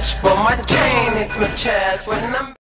cash, my chain hits my chest when I'm